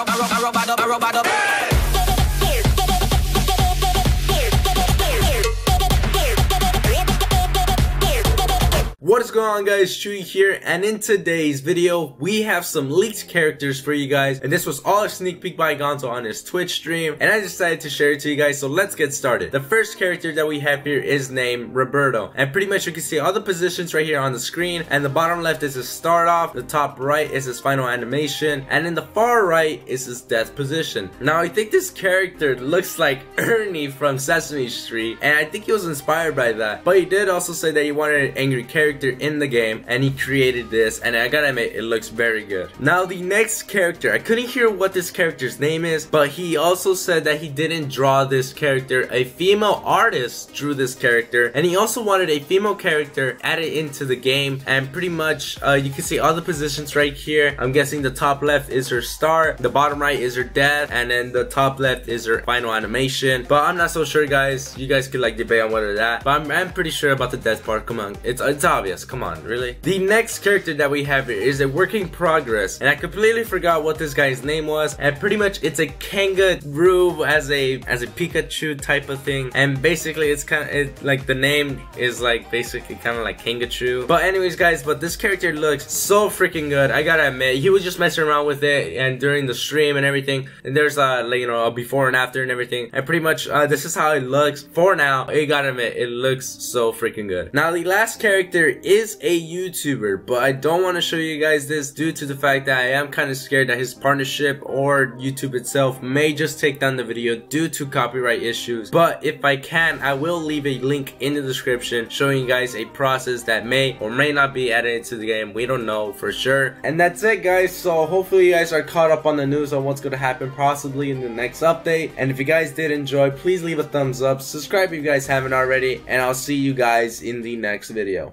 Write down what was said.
rub, I rub, I rub, I rub, I rub, I rub. What is going on guys, Chewy here, and in today's video, we have some leaked characters for you guys, and this was all a sneak peek by Gonzo on his Twitch stream, and I decided to share it to you guys, so let's get started. The first character that we have here is named Roberto, and pretty much you can see all the positions right here on the screen, and the bottom left is his start off, the top right is his final animation, and in the far right is his death position. Now I think this character looks like Ernie from Sesame Street, and I think he was inspired by that, but he did also say that he wanted an angry character character in the game and he created this and I gotta admit it looks very good. Now the next character, I couldn't hear what this character's name is but he also said that he didn't draw this character. A female artist drew this character and he also wanted a female character added into the game and pretty much uh, you can see all the positions right here. I'm guessing the top left is her start, the bottom right is her death and then the top left is her final animation but I'm not so sure guys. You guys could like debate on whether that but I'm, I'm pretty sure about the death part. Come on. It's, it's obvious obvious. Come on, really? The next character that we have here is a working progress, and I completely forgot what this guy's name was. And pretty much, it's a kangaroo as a as a Pikachu type of thing. And basically, it's kind of it, like the name is like basically kind of like Kangachu. But anyways, guys, but this character looks so freaking good. I gotta admit, he was just messing around with it, and during the stream and everything. And there's a like, you know a before and after and everything. And pretty much, uh, this is how it looks for now. I gotta admit, it looks so freaking good. Now, the last character is a YouTuber, but I don't want to show you guys this due to the fact that I am kind of scared that his partnership or YouTube itself may just take down the video due to copyright issues. But if I can, I will leave a link in the description showing you guys a process that may or may not be added to the game. We don't know for sure. And that's it guys, so hopefully you guys are caught up on the news on what's going to happen possibly in the next update. And if you guys did enjoy, please leave a thumbs up, subscribe if you guys haven't already, and I'll see you guys in the next video.